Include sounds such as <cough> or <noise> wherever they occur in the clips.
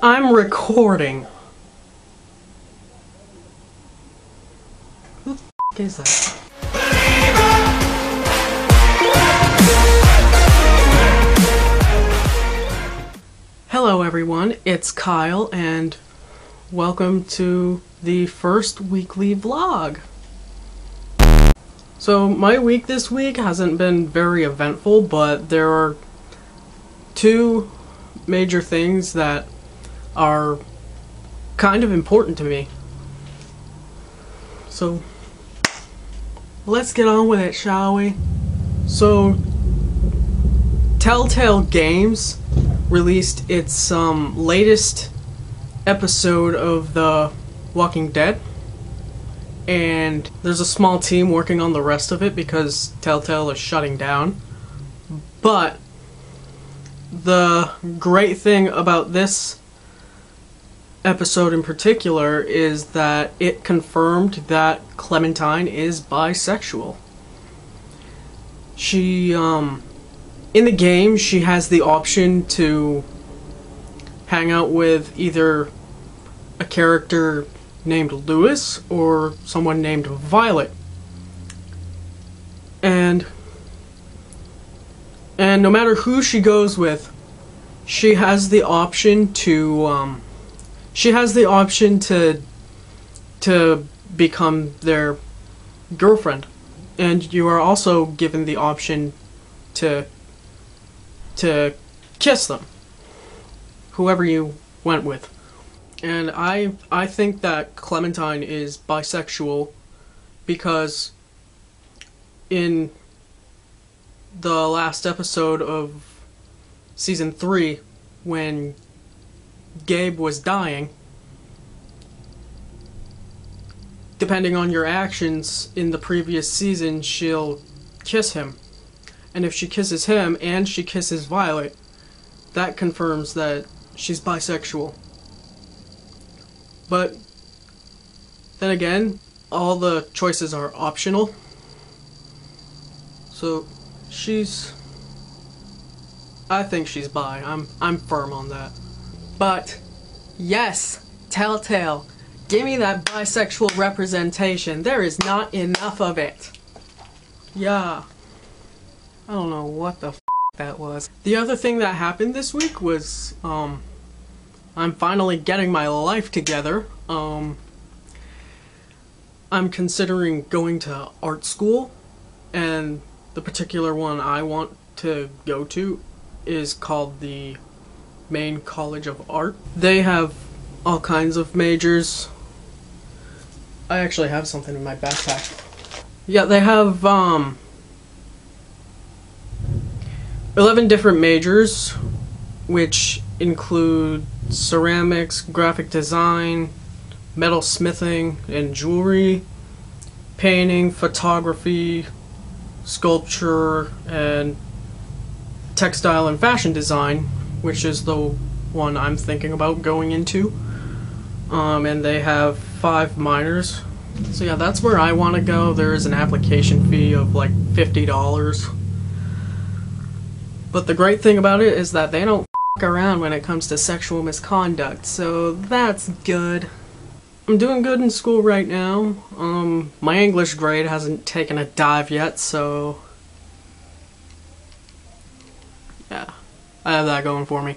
I'm recording. Who the is that? Hello everyone, it's Kyle and welcome to the first weekly vlog. So my week this week hasn't been very eventful, but there are two major things that are kind of important to me. So let's get on with it, shall we? So Telltale Games released its um, latest episode of The Walking Dead. And there's a small team working on the rest of it because Telltale is shutting down. But the great thing about this episode in particular is that it confirmed that Clementine is bisexual. She, um, in the game, she has the option to hang out with either a character named Lewis or someone named Violet. And and no matter who she goes with, she has the option to um, she has the option to to become their girlfriend. And you are also given the option to to kiss them. Whoever you went with. And I I think that Clementine is bisexual because in the last episode of season 3 when Gabe was dying depending on your actions in the previous season she'll kiss him and if she kisses him and she kisses Violet, that confirms that she's bisexual. But then again, all the choices are optional. So she's I think she's bi. I'm I'm firm on that. But yes, Telltale, give me that bisexual representation. There is not enough of it. Yeah. I don't know what the that was. The other thing that happened this week was, um, I'm finally getting my life together. Um, I'm considering going to art school, and the particular one I want to go to is called the Maine College of Art. They have all kinds of majors. I actually have something in my backpack. Yeah, they have, um, 11 different majors, which include ceramics, graphic design, metal smithing and jewelry, painting, photography, sculpture, and textile and fashion design, which is the one I'm thinking about going into. Um, and they have five minors. So yeah, that's where I want to go. There is an application fee of like $50. But the great thing about it is that they don't around when it comes to sexual misconduct, so that's good. I'm doing good in school right now. Um, my English grade hasn't taken a dive yet, so yeah, I have that going for me.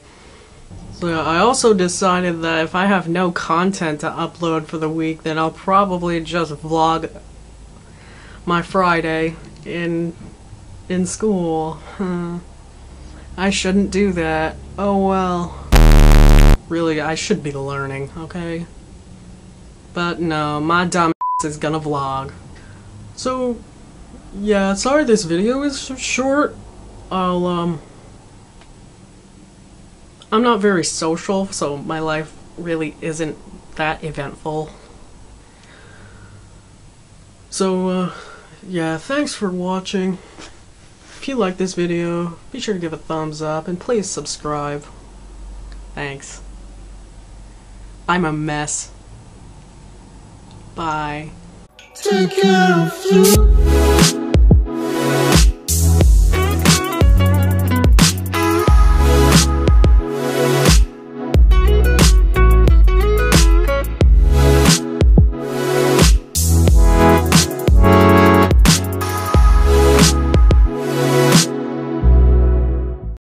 So I also decided that if I have no content to upload for the week, then I'll probably just vlog my Friday in in school. I shouldn't do that. Oh well. Really, I should be learning, okay? But no, my dumb <laughs> is gonna vlog. So, yeah, sorry this video is short. I'll, um... I'm not very social, so my life really isn't that eventful. So, uh, yeah, thanks for watching. If you like this video, be sure to give a thumbs up and please subscribe. Thanks. I'm a mess. Bye. Take care of you.